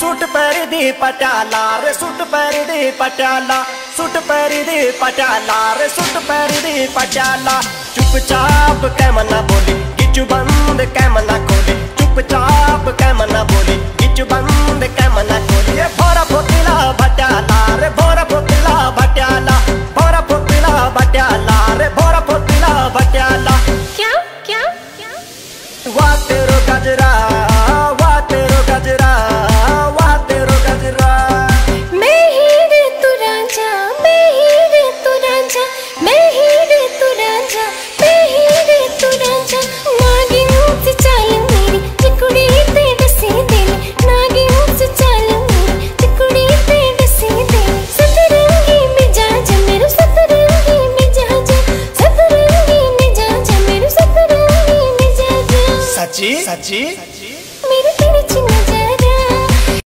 Suit पैर दे पटाला रे suit पैर दे पटाला सुट पैर दे पटाला रे सुट पैर दे पटाला। चुपचाप कै मना बोले किचू बंद कै मना खोले। चुपचाप कै मना बोले किचू बंद कै मना खोले। भोरा भोकिला भटाला रे भोरा भोकिला भटाला भोरा भोकिला भटाला रे भोरा भोकिला भटाला क्या क्या क्या? वातेरो गजरा सची सची